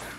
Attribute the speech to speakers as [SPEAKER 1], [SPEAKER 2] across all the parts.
[SPEAKER 1] Yeah.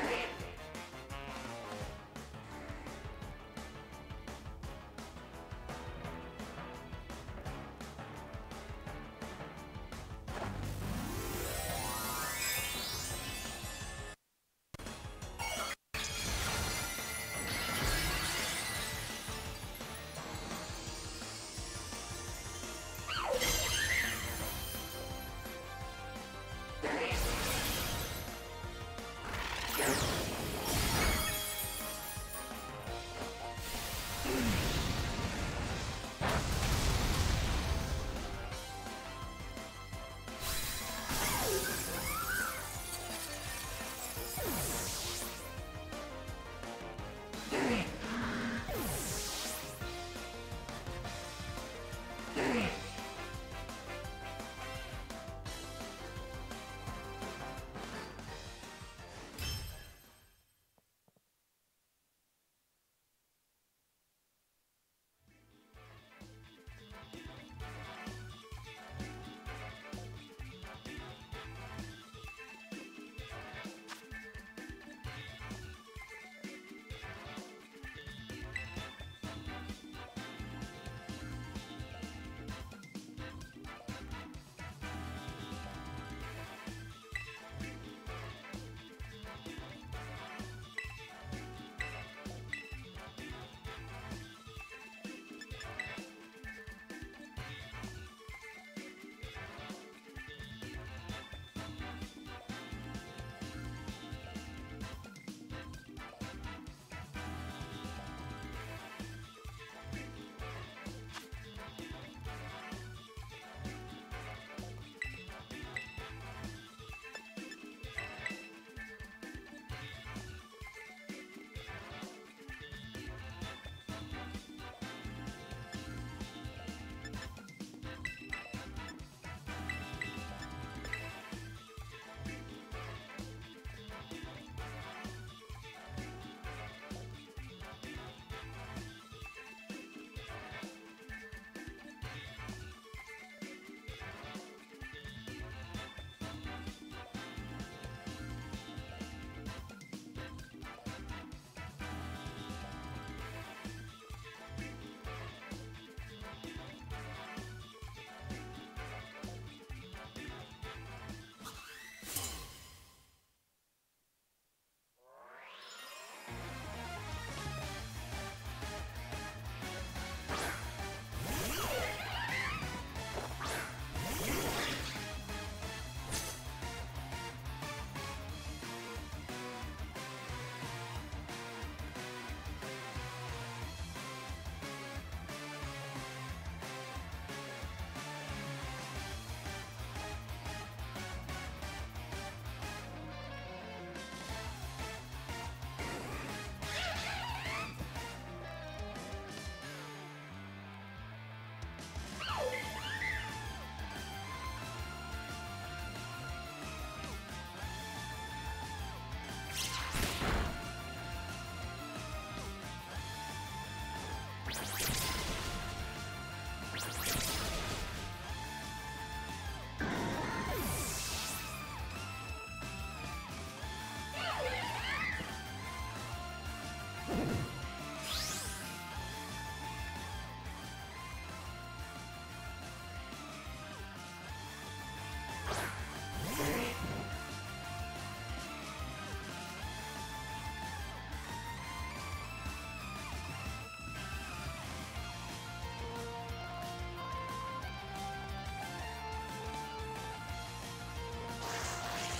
[SPEAKER 1] experience.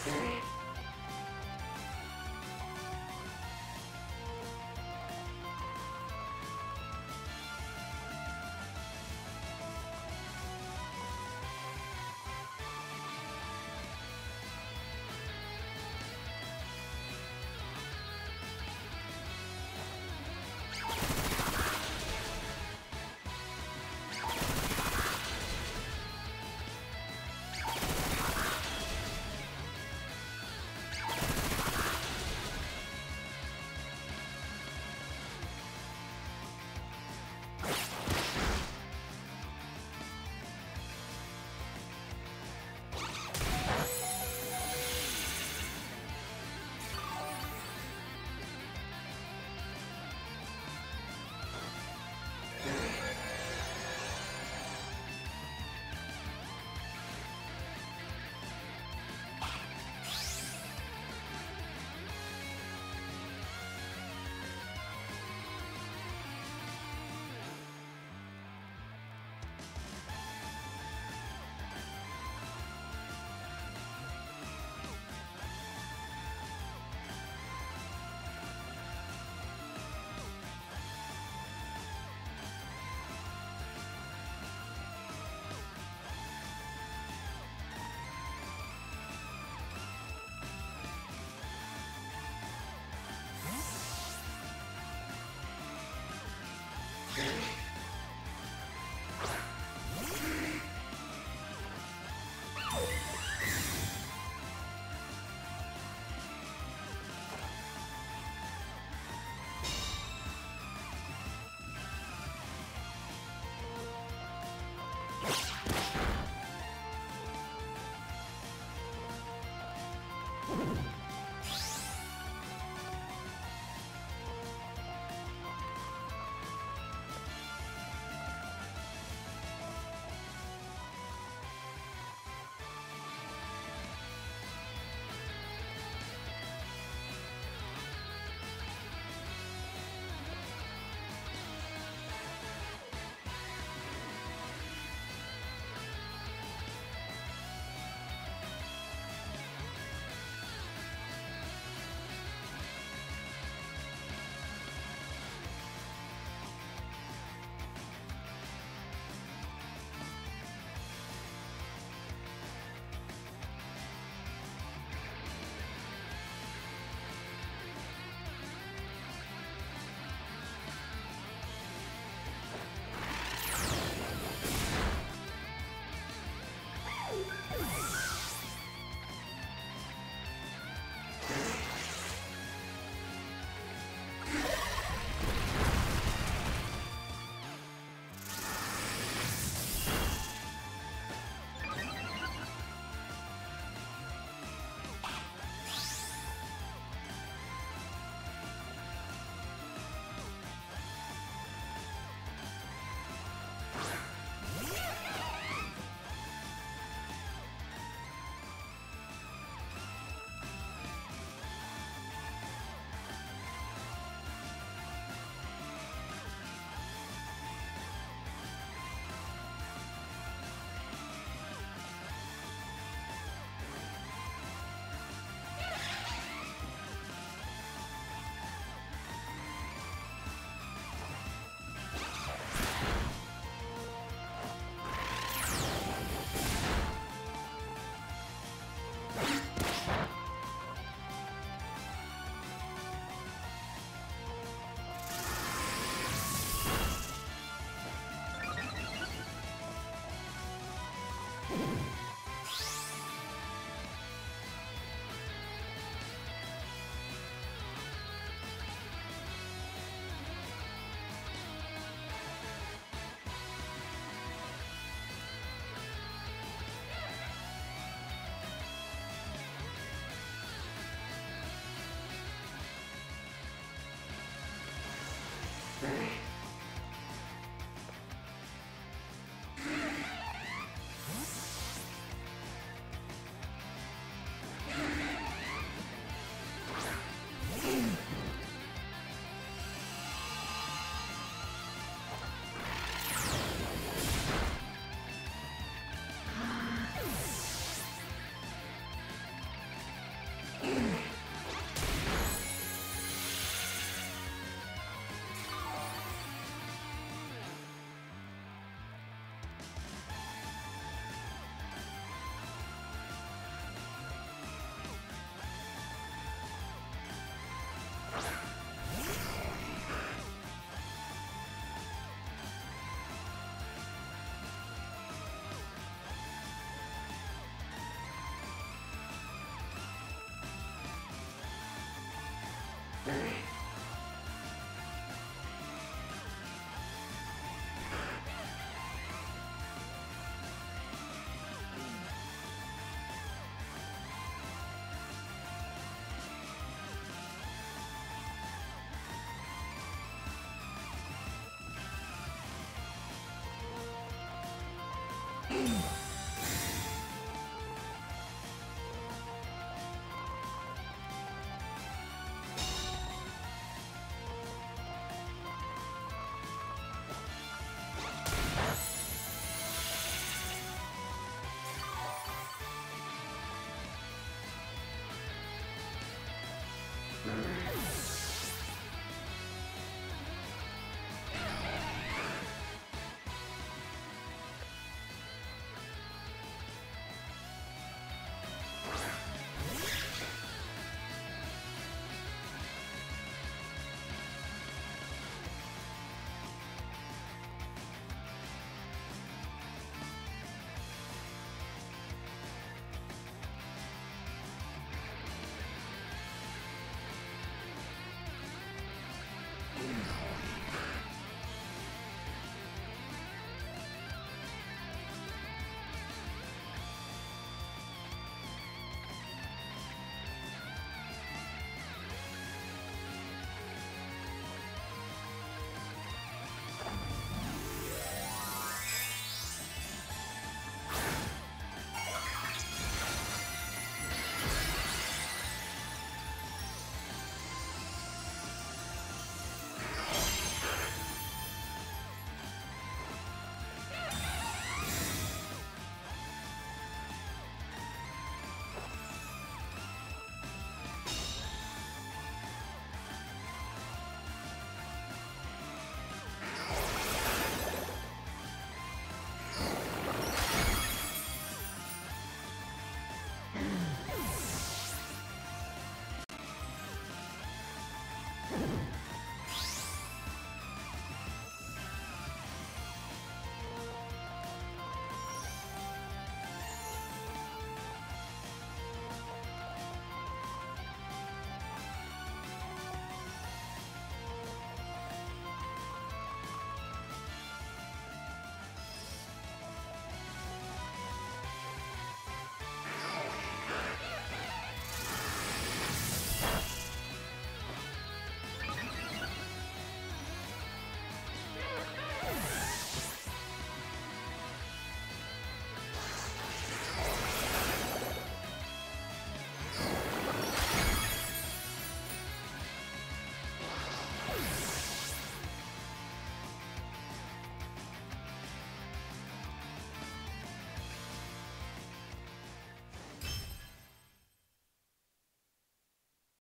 [SPEAKER 1] Spirit.